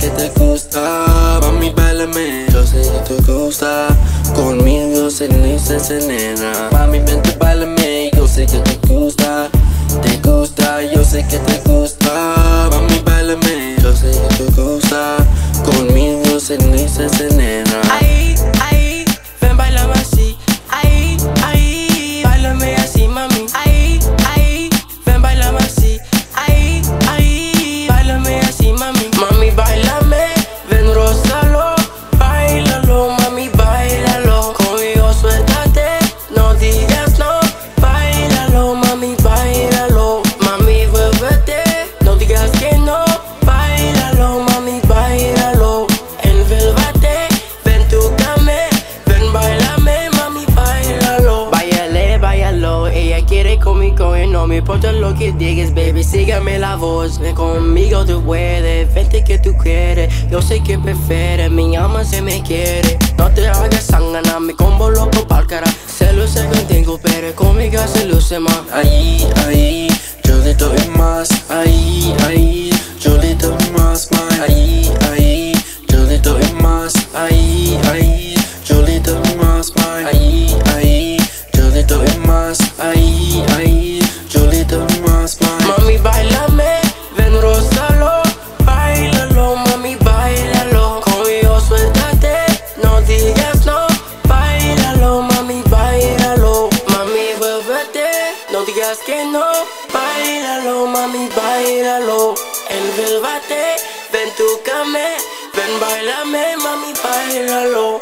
Que te gusta. Mami, bailame, yo sé que te gusta. Conmigo se dice se nena. Mami, vente, bailame, yo sé que te gusta. No me importa lo que digas, baby. Sígame la voz, ven conmigo, tú puedes. Vente que tú quieres, yo sé que prefieres. Mi alma se me quiere. No te hagas sangana, me combo loco pa'l cara. Se luce contigo, pero conmigo se luce más. Ahí, ahí, yo le doy más. Ahí, ahí, yo le doy más, más. Ahí, ahí, yo le doy más. Ahí, ahí, yo le doy más, más. Ahí, ahí, yo le doy más. No digas que no. Bailalo, mami, bailalo. Envuélvate, ven, túcame. Ven, bailame, mami, bailalo.